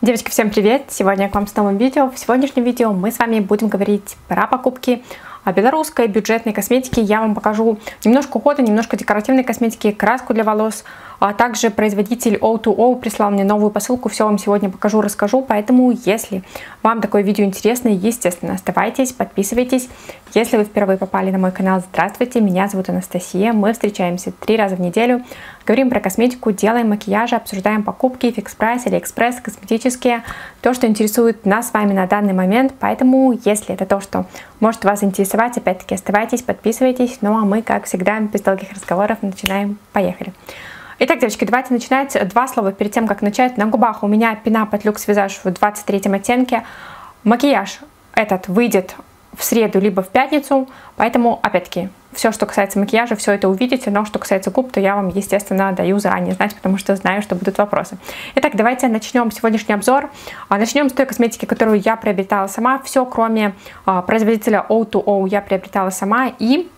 Девочки, всем привет! Сегодня я к вам с новым видео. В сегодняшнем видео мы с вами будем говорить про покупки белорусской бюджетной косметики. Я вам покажу немножко ухода, немножко декоративной косметики, краску для волос, а также производитель O2O прислал мне новую посылку, все вам сегодня покажу, расскажу, поэтому если вам такое видео интересно, естественно, оставайтесь, подписывайтесь. Если вы впервые попали на мой канал, здравствуйте, меня зовут Анастасия, мы встречаемся три раза в неделю, говорим про косметику, делаем макияж, обсуждаем покупки, Fix Price, Алиэкспресс, косметические, то, что интересует нас с вами на данный момент, поэтому если это то, что может вас интересовать, опять-таки оставайтесь, подписывайтесь, ну а мы, как всегда, без долгих разговоров начинаем, поехали. Итак, девочки, давайте начинать. Два слова перед тем, как начать. На губах у меня Pin Up от Luxvisage в 23 оттенке. Макияж этот выйдет в среду либо в пятницу, поэтому, опять-таки, все, что касается макияжа, все это увидите, но что касается губ, то я вам, естественно, даю заранее знать, потому что знаю, что будут вопросы. Итак, давайте начнем сегодняшний обзор. А, начнем с той косметики, которую я приобретала сама. Все, кроме а, производителя O2O, я приобретала сама. И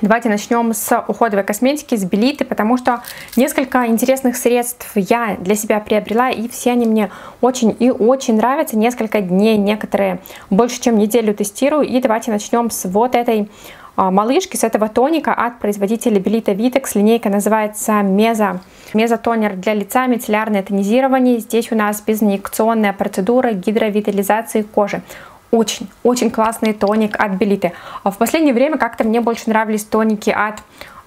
Давайте начнем с уходовой косметики, с Белиты, потому что несколько интересных средств я для себя приобрела, и все они мне очень и очень нравятся. Несколько дней, некоторые больше, чем неделю тестирую. И давайте начнем с вот этой малышки, с этого тоника от производителя Белита Vitex. Линейка называется Меза. Мезотонер для лица, мицеллярное тонизирование. Здесь у нас безинъекционная процедура гидровитализации кожи очень, очень классный тоник от Белиты. А в последнее время как-то мне больше нравились тоники от а,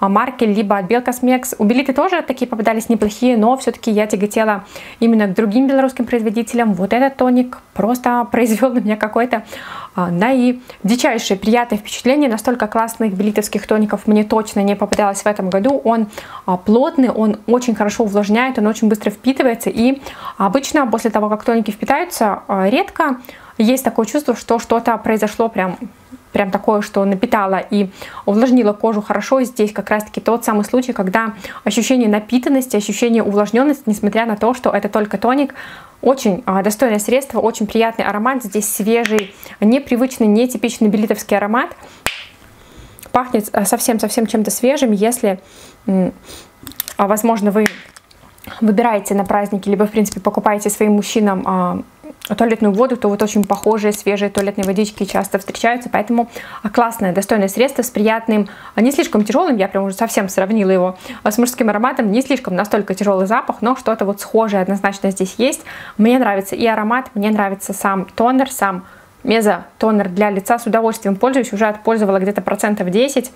марки, либо от Белкосмекс. У Белиты тоже такие попадались неплохие, но все-таки я тяготела именно к другим белорусским производителям. Вот этот тоник просто произвел на меня какое-то а, наидичайшее приятное впечатление. Настолько классных белитовских тоников мне точно не попадалось в этом году. Он а, плотный, он очень хорошо увлажняет, он очень быстро впитывается. И обычно после того, как тоники впитаются, редко есть такое чувство, что что-то произошло прям прям такое, что напитало и увлажнило кожу хорошо. Здесь как раз-таки тот самый случай, когда ощущение напитанности, ощущение увлажненности, несмотря на то, что это только тоник, очень а, достойное средство, очень приятный аромат. Здесь свежий, непривычный, нетипичный белитовский аромат. Пахнет а, совсем-совсем чем-то свежим. Если, а, возможно, вы выбираете на праздники, либо, в принципе, покупаете своим мужчинам туалетную воду, то вот очень похожие свежие туалетные водички часто встречаются, поэтому а, классное, достойное средство с приятным, а, не слишком тяжелым, я прям уже совсем сравнила его а, с мужским ароматом, не слишком настолько тяжелый запах, но что-то вот схожее однозначно здесь есть. Мне нравится и аромат, мне нравится сам тонер, сам мезотонер для лица, с удовольствием пользуюсь, уже отпользовала где-то процентов 10.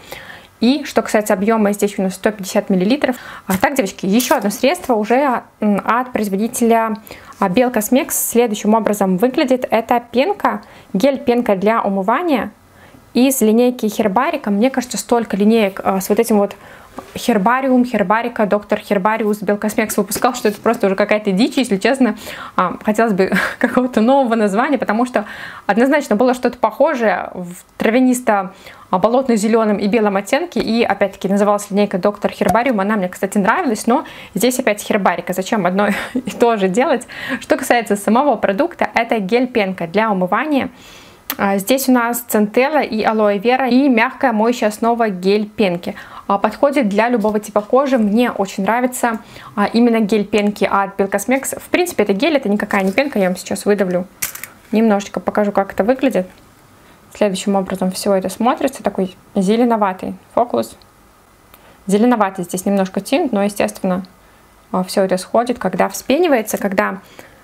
И что касается объема, здесь у нас 150 мл. А так, девочки, еще одно средство уже от производителя Белкосмекс следующим образом выглядит. Это пенка, гель-пенка для умывания из линейки Хербарика. Мне кажется, столько линеек а, с вот этим вот Хербариум, Хербарика, доктор Хербариус, Белкосмекс выпускал, что это просто уже какая-то дичь, если честно. А, хотелось бы какого-то нового названия, потому что однозначно было что-то похожее в травянисто болотно-зеленом и белом оттенке. И опять-таки называлась линейка доктор Хербариум. Она мне, кстати, нравилась, но здесь опять хербарика. Зачем одно и то же делать? Что касается самого продукта, это гель-пенка для умывания. А, здесь у нас центелла и алоэ вера и мягкая моющая основа гель пенки. А, подходит для любого типа кожи. Мне очень нравится а, именно гель пенки от Белкосмекс. В принципе, это гель, это никакая не пенка. Я вам сейчас выдавлю. Немножечко покажу, как это выглядит. Следующим образом все это смотрится. Такой зеленоватый фокус. Зеленоватый здесь немножко тинт, но, естественно, все это сходит, когда вспенивается, когда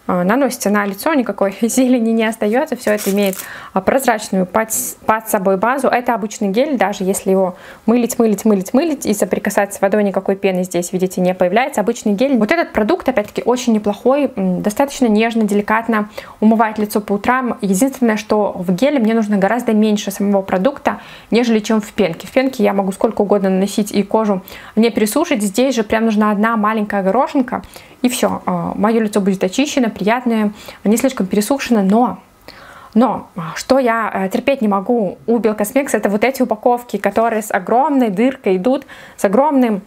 а, наносится на лицо, никакой зелени не остается, все это имеет а, прозрачную под, под собой базу. Это обычный гель, даже если его мылить, мылить, мылить, мылить и соприкасаться с водой, никакой пены здесь, видите, не появляется. Обычный гель. Вот этот продукт, опять-таки, очень неплохой, достаточно нежно, деликатно умывает лицо по утрам. Единственное, что в геле мне нужно гораздо меньше самого продукта, нежели чем в пенке. В пенке я могу сколько угодно наносить и кожу не пересушить. Здесь же прям нужна одна маленькая горошинка, и все, а, мое лицо будет очищено, приятное, не слишком пересушено, но но а, что я э, терпеть не могу у Белкосмекс, это вот эти упаковки, которые с огромной дыркой идут, с огромным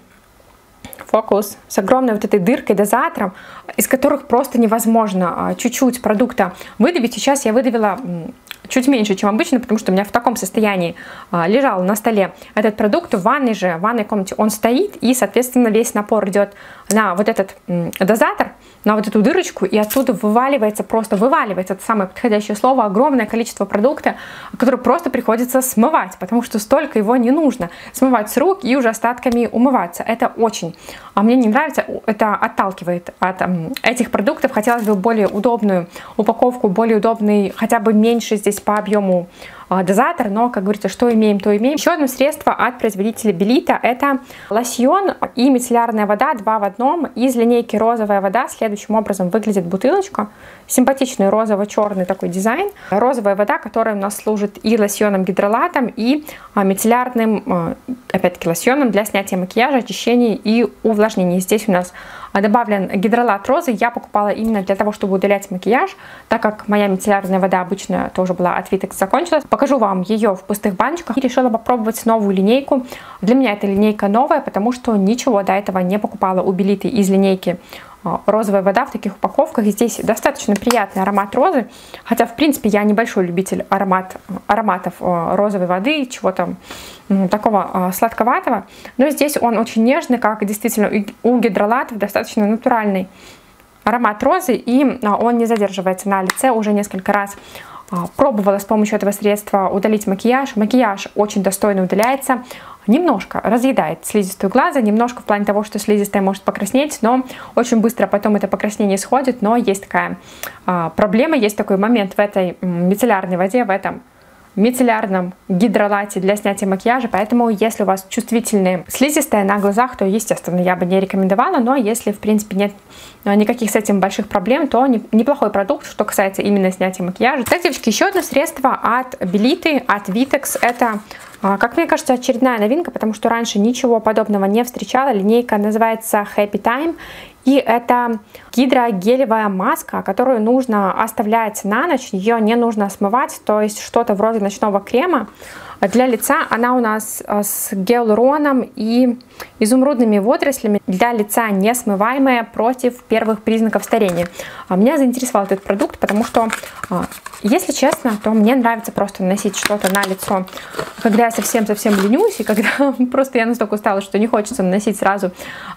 фокус, с огромной вот этой дыркой, дозатором, из которых просто невозможно а, чуть-чуть продукта выдавить. Сейчас я выдавила чуть меньше, чем обычно, потому что у меня в таком состоянии а, лежал на столе этот продукт. В ванной же, в ванной комнате он стоит, и, соответственно, весь напор идет на вот этот дозатор, на вот эту дырочку, и оттуда вываливается, просто вываливается, это самое подходящее слово, огромное количество продукта, который просто приходится смывать, потому что столько его не нужно. Смывать с рук и уже остатками умываться. Это очень, а мне не нравится, это отталкивает от этих продуктов. Хотелось бы более удобную упаковку, более удобный, хотя бы меньше здесь по объему. а, дозатор, но, как говорится, что имеем, то имеем. Еще одно средство от производителя Белита – это лосьон и мицеллярная вода, два в одном. Из линейки розовая вода следующим образом выглядит бутылочка. Симпатичный розово-черный такой дизайн. Розовая вода, которая у нас служит и лосьоном гидролатом, и а, мицеллярным, а, опять-таки, лосьоном для снятия макияжа, очищения и увлажнения. Здесь у нас добавлен гидролат розы. Я покупала именно для того, чтобы удалять макияж, так как моя мицеллярная вода обычно тоже была от Vitex закончилась. Покажу вам ее в пустых баночках. И решила попробовать новую линейку. Для меня эта линейка новая, потому что ничего до этого не покупала. У Белиты из линейки а, розовая вода в таких упаковках. Здесь достаточно приятный аромат розы, хотя, в принципе, я небольшой любитель аромат, ароматов а, розовой воды, чего-то такого а, сладковатого, но здесь он очень нежный, как действительно у гидролатов, достаточно натуральный аромат розы, и он не задерживается на лице уже несколько раз Пробовала с помощью этого средства удалить макияж. Макияж очень достойно удаляется немножко разъедает слизистую глаза, немножко в плане того, что слизистая может покраснеть, но очень быстро потом это покраснение сходит, но есть такая а, проблема, есть такой момент в этой мицеллярной воде, в этом мицеллярном гидролате для снятия макияжа, поэтому если у вас чувствительные слизистая на глазах, то, естественно, я бы не рекомендовала, но если, в принципе, нет а, никаких с этим больших проблем, то неплохой продукт, что касается именно снятия макияжа. Так, девочки, еще одно средство от Белиты, от Vitex, это а, как мне кажется, очередная новинка, потому что раньше ничего подобного не встречала. Линейка называется Happy Time. И это гидрогелевая маска, которую нужно оставлять на ночь, ее не нужно смывать, то есть что-то вроде ночного крема. Для лица она у нас э, с гиалуроном и изумрудными водорослями. Для лица несмываемая против первых признаков старения. А меня заинтересовал этот продукт, потому что, а, если честно, то мне нравится просто наносить что-то на лицо, когда я совсем-совсем ленюсь, и когда просто я настолько устала, что не хочется наносить сразу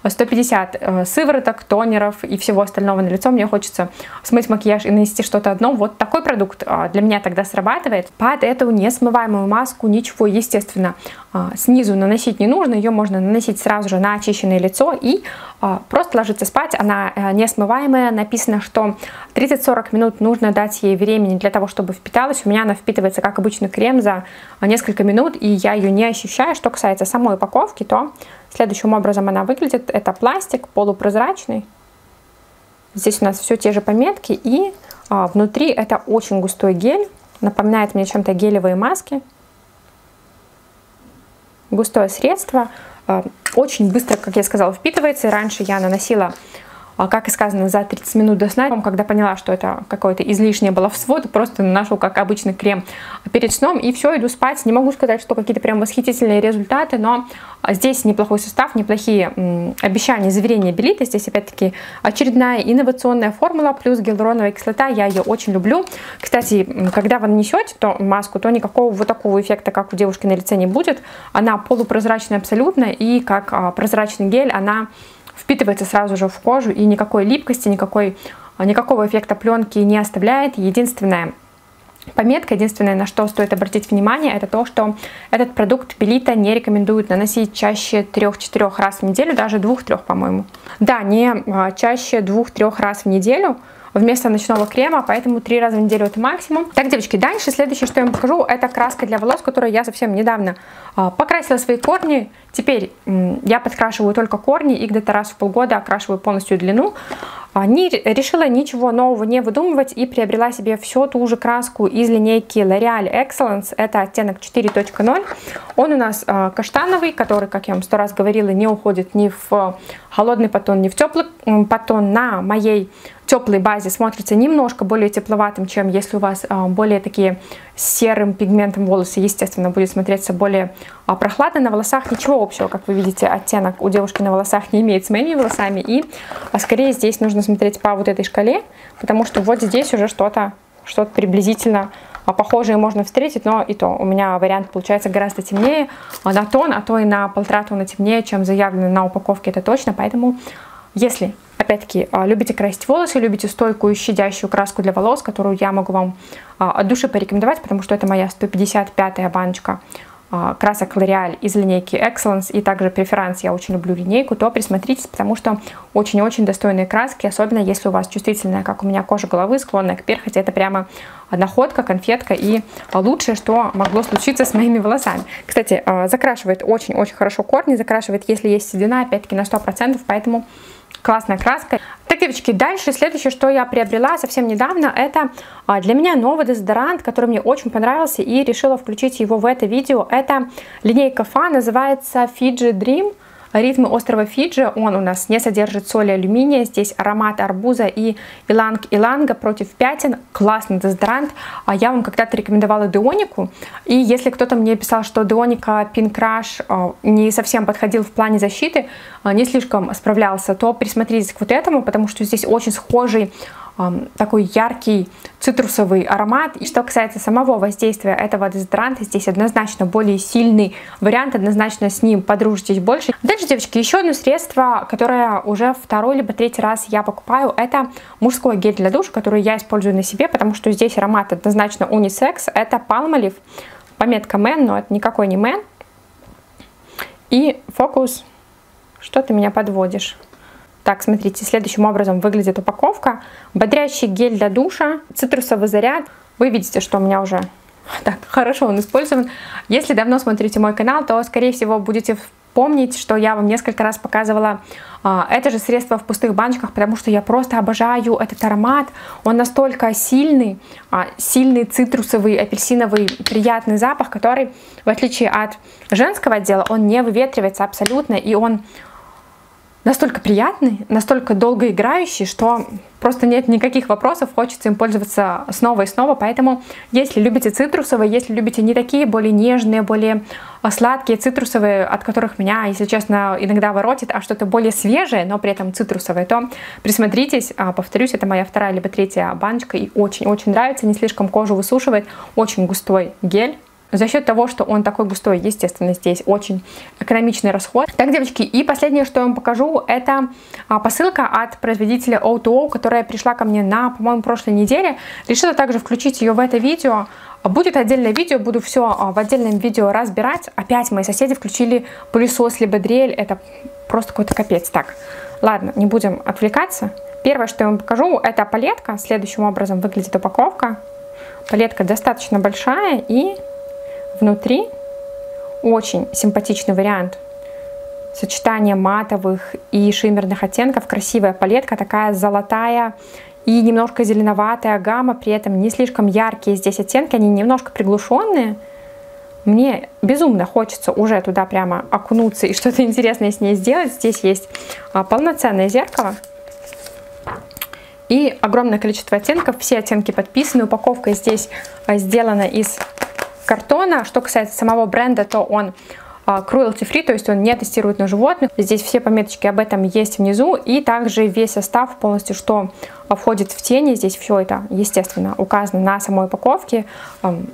150 э, сывороток, тонеров и всего остального на лицо. Мне хочется смыть макияж и нанести что-то одно. Вот такой продукт а, для меня тогда срабатывает. Под эту несмываемую маску ничего, естественно, а, снизу наносить не нужно, ее можно наносить сразу же на очищенное лицо и а, просто ложиться спать. Она э, не смываемая, написано, что 30-40 минут нужно дать ей времени для того, чтобы впиталась. У меня она впитывается, как обычный крем, за несколько минут, и я ее не ощущаю. Что касается самой упаковки, то следующим образом она выглядит. Это пластик полупрозрачный. Здесь у нас все те же пометки, и а, внутри это очень густой гель, напоминает мне чем-то гелевые маски густое средство, э, очень быстро, как я сказала, впитывается. Раньше я наносила а, как и сказано, за 30 минут до сна, когда поняла, что это какое-то излишнее баловство, то просто наношу, как обычный крем перед сном, и все, иду спать. Не могу сказать, что какие-то прям восхитительные результаты, но здесь неплохой состав, неплохие обещания, заверения Белита. Здесь, опять-таки, очередная инновационная формула, плюс гиалуроновая кислота, я ее очень люблю. Кстати, когда вы нанесете то маску, то никакого вот такого эффекта, как у девушки на лице, не будет. Она полупрозрачная абсолютно, и как а, прозрачный гель, она впитывается сразу же в кожу и никакой липкости, никакой, никакого эффекта пленки не оставляет. Единственное, Пометка, единственное, на что стоит обратить внимание, это то, что этот продукт Пелита не рекомендуют наносить чаще 3-4 раз в неделю, даже 2-3, по-моему. Да, не а, чаще 2-3 раз в неделю, вместо ночного крема, поэтому три раза в неделю это максимум. Так, девочки, дальше следующее, что я вам покажу, это краска для волос, которую я совсем недавно а, покрасила свои корни. Теперь я подкрашиваю только корни и где-то раз в полгода окрашиваю полностью длину. А, не, решила ничего нового не выдумывать и приобрела себе всю ту же краску из линейки L'Oreal Excellence. Это оттенок 4.0. Он у нас э, каштановый, который, как я вам сто раз говорила, не уходит ни в холодный потон, ни в теплый потон. На моей теплой базе смотрится немножко более тепловатым, чем если у вас э, более такие серым пигментом волосы, естественно, будет смотреться более а, прохладно. На волосах ничего общего, как вы видите, оттенок у девушки на волосах не имеет с моими волосами. И а скорее здесь нужно смотреть по вот этой шкале, потому что вот здесь уже что-то что, -то, приблизительно похожие можно встретить, но и то у меня вариант получается гораздо темнее на тон, а то и на полтора тона темнее, чем заявлено на упаковке, это точно, поэтому если опять-таки, любите красить волосы, любите стойкую щадящую краску для волос, которую я могу вам от души порекомендовать, потому что это моя 155-я баночка а, красок L'Oreal из линейки Excellence и также Preference, я очень люблю линейку, то присмотритесь, потому что очень-очень достойные краски, особенно если у вас чувствительная, как у меня, кожа головы, склонная к перхоти, это прямо находка, конфетка и лучшее, что могло случиться с моими волосами. Кстати, а, закрашивает очень-очень хорошо корни, закрашивает, если есть седина, опять-таки на 100%, поэтому классная краска. Так, девочки, дальше следующее, что я приобрела совсем недавно, это а, для меня новый дезодорант, который мне очень понравился и решила включить его в это видео. Это линейка Фа, называется Fiji Dream. Ритмы острова Фиджи, он у нас не содержит соли алюминия, здесь аромат арбуза и иланг-иланга против пятен, классный дезодорант. А я вам когда-то рекомендовала Деонику, и если кто-то мне писал, что Деоника а, не совсем подходил в плане защиты, а, не слишком справлялся, то присмотритесь к вот этому, потому что здесь очень схожий такой яркий цитрусовый аромат. И что касается самого воздействия этого дезодоранта, здесь однозначно более сильный вариант, однозначно с ним подружитесь больше. Дальше, девочки, еще одно средство, которое уже второй либо третий раз я покупаю, это мужской гель для душа, который я использую на себе, потому что здесь аромат однозначно унисекс. Это Palmolive, пометка Man, но это никакой не Man. И фокус, что ты меня подводишь? Так, смотрите, следующим образом выглядит упаковка. Бодрящий гель для душа, цитрусовый заряд. Вы видите, что у меня уже так хорошо он использован. Если давно смотрите мой канал, то, скорее всего, будете помнить, что я вам несколько раз показывала а, это же средство в пустых баночках, потому что я просто обожаю этот аромат. Он настолько сильный, а, сильный цитрусовый, апельсиновый, приятный запах, который, в отличие от женского отдела, он не выветривается абсолютно, и он настолько приятный, настолько долгоиграющий, что просто нет никаких вопросов, хочется им пользоваться снова и снова. Поэтому, если любите цитрусовые, если любите не такие более нежные, более а, сладкие цитрусовые, от которых меня, если честно, иногда воротит, а что-то более свежее, но при этом цитрусовое, то присмотритесь. А, повторюсь, это моя вторая либо третья баночка и очень-очень нравится, не слишком кожу высушивает, очень густой гель за счет того, что он такой густой, естественно, здесь очень экономичный расход. Так, девочки, и последнее, что я вам покажу, это а, посылка от производителя O2O, которая пришла ко мне на, по-моему, прошлой неделе. Решила также включить ее в это видео. Будет отдельное видео, буду все а, в отдельном видео разбирать. Опять мои соседи включили пылесос либо дрель, это просто какой-то капец. Так, ладно, не будем отвлекаться. Первое, что я вам покажу, это палетка. Следующим образом выглядит упаковка. Палетка достаточно большая и Внутри очень симпатичный вариант. Сочетание матовых и шиммерных оттенков, красивая палетка, такая золотая и немножко зеленоватая гамма, при этом не слишком яркие здесь оттенки, они немножко приглушенные. Мне безумно хочется уже туда прямо окунуться и что-то интересное с ней сделать. Здесь есть а, полноценное зеркало и огромное количество оттенков. Все оттенки подписаны. Упаковка здесь а, сделана из картона. Что касается самого бренда, то он а, cruelty free, то есть он не тестирует на животных. Здесь все пометочки об этом есть внизу. И также весь состав полностью, что входит в тени. Здесь все это, естественно, указано на самой упаковке.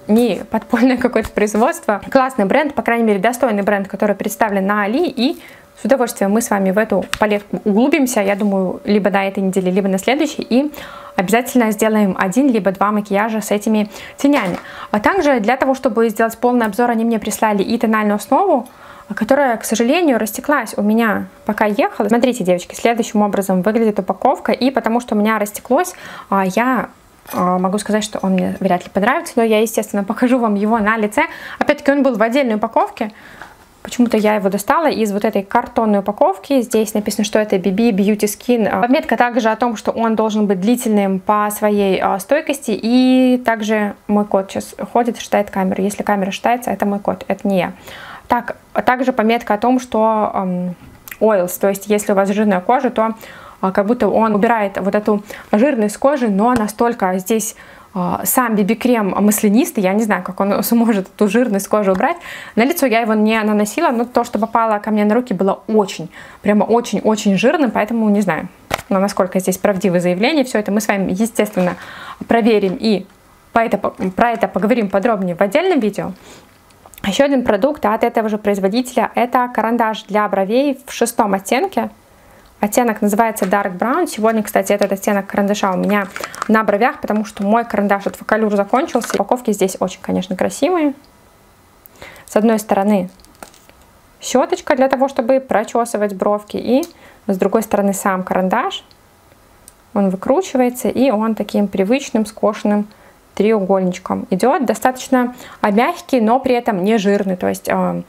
Не подпольное какое-то производство. Классный бренд, по крайней мере, достойный бренд, который представлен на Али. И с удовольствием мы с вами в эту палетку углубимся, я думаю, либо на этой неделе, либо на следующей, и обязательно сделаем один либо два макияжа с этими тенями. А также для того, чтобы сделать полный обзор, они мне прислали и тональную основу, которая, к сожалению, растеклась у меня, пока ехала. Смотрите, девочки, следующим образом выглядит упаковка, и потому что у меня растеклось, а, я а, могу сказать, что он мне вряд ли понравится, но я, естественно, покажу вам его на лице. Опять-таки, он был в отдельной упаковке, Почему-то я его достала из вот этой картонной упаковки. Здесь написано, что это BB Beauty Skin. Пометка также о том, что он должен быть длительным по своей а, стойкости. И также мой код сейчас ходит, считает камеру. Если камера считается, это мой код, это не я. Так, также пометка о том, что эм, oils, то есть если у вас жирная кожа, то э, как будто он убирает вот эту жирность кожи, но настолько здесь а, сам BB-крем маслянистый, я не знаю, как он сможет эту жирность кожи убрать. На лицо я его не наносила, но то, что попало ко мне на руки, было очень, прямо очень-очень жирным, поэтому не знаю, насколько здесь правдивые заявления. Все это мы с вами, естественно, проверим и Про это, про это поговорим подробнее в отдельном видео. Еще один продукт от этого же производителя – это карандаш для бровей в шестом оттенке. Оттенок называется Dark Brown. Сегодня, кстати, этот оттенок карандаша у меня на бровях, потому что мой карандаш от Фокалюр закончился. Упаковки здесь очень, конечно, красивые. С одной стороны щеточка для того, чтобы прочесывать бровки. И с другой стороны сам карандаш. Он выкручивается и он таким привычным скошенным треугольничком идет. Достаточно мягкий, но при этом не жирный. То есть э,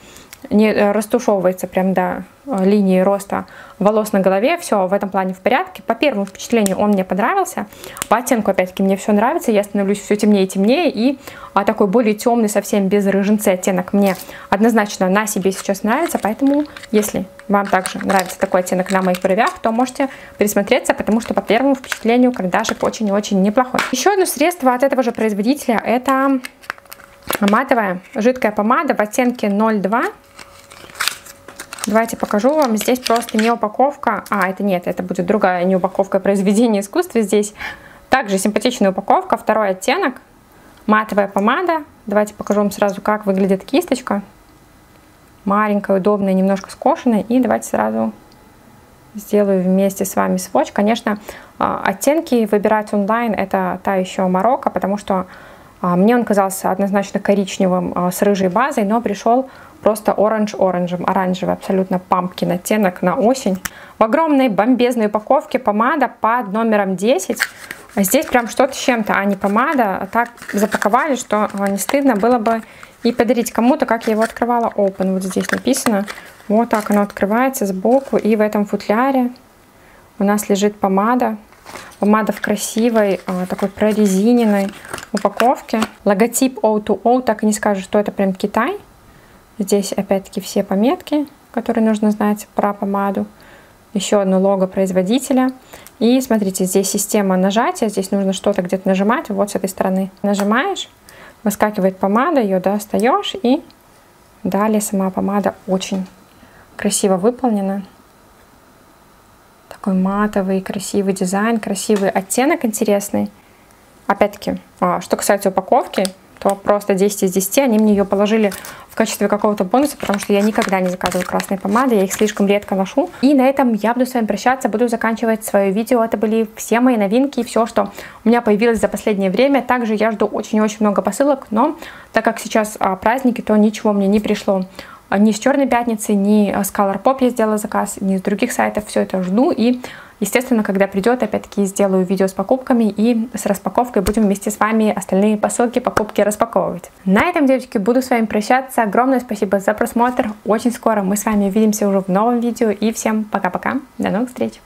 не э, растушевывается прям до линии роста волос на голове. Все в этом плане в порядке. По первому впечатлению он мне понравился. По оттенку, опять-таки, мне все нравится. Я становлюсь все темнее и темнее. И а, такой более темный, совсем без рыженцы оттенок мне однозначно на себе сейчас нравится. Поэтому, если вам также нравится такой оттенок на моих бровях, то можете присмотреться, потому что по первому впечатлению карандашик очень и очень неплохой. Еще одно средство от этого же производителя это матовая жидкая помада в оттенке 02 Давайте покажу вам. Здесь просто не упаковка. А, это нет, это будет другая не упаковка произведения искусства. Здесь также симпатичная упаковка, второй оттенок. Матовая помада. Давайте покажу вам сразу, как выглядит кисточка. Маленькая, удобная, немножко скошенная. И давайте сразу сделаю вместе с вами сводч. Конечно, а, оттенки выбирать онлайн это та еще морока, потому что а, мне он казался однозначно коричневым а, с рыжей базой, но пришел просто оранж оранжем, оранжевый, абсолютно пампкин оттенок на осень. В огромной бомбезной упаковке помада под номером 10. А здесь прям что-то с чем-то, а не помада. А так запаковали, что а, не стыдно было бы и подарить кому-то, как я его открывала. Open, вот здесь написано. Вот так оно открывается сбоку. И в этом футляре у нас лежит помада. Помада в красивой, а, такой прорезиненной упаковке. Логотип O2O, так и не скажешь, что это прям Китай. Здесь опять-таки все пометки, которые нужно знать про помаду. Еще одно лого производителя. И смотрите, здесь система нажатия. Здесь нужно что-то где-то нажимать. Вот с этой стороны нажимаешь, выскакивает помада, ее достаешь. И далее сама помада очень красиво выполнена. Такой матовый, красивый дизайн, красивый оттенок интересный. Опять-таки, а, что касается упаковки, то просто 10 из 10 они мне ее положили в качестве какого-то бонуса, потому что я никогда не заказываю красные помады, я их слишком редко ношу. И на этом я буду с вами прощаться, буду заканчивать свое видео. Это были все мои новинки все, что у меня появилось за последнее время. Также я жду очень-очень много посылок, но так как сейчас а, праздники, то ничего мне не пришло ни с Черной Пятницы, ни с Color Pop я сделала заказ, ни с других сайтов. Все это жду и Естественно, когда придет, опять-таки сделаю видео с покупками и с распаковкой будем вместе с вами остальные посылки, покупки распаковывать. На этом, девочки, буду с вами прощаться. Огромное спасибо за просмотр. Очень скоро мы с вами увидимся уже в новом видео. И всем пока-пока. До новых встреч.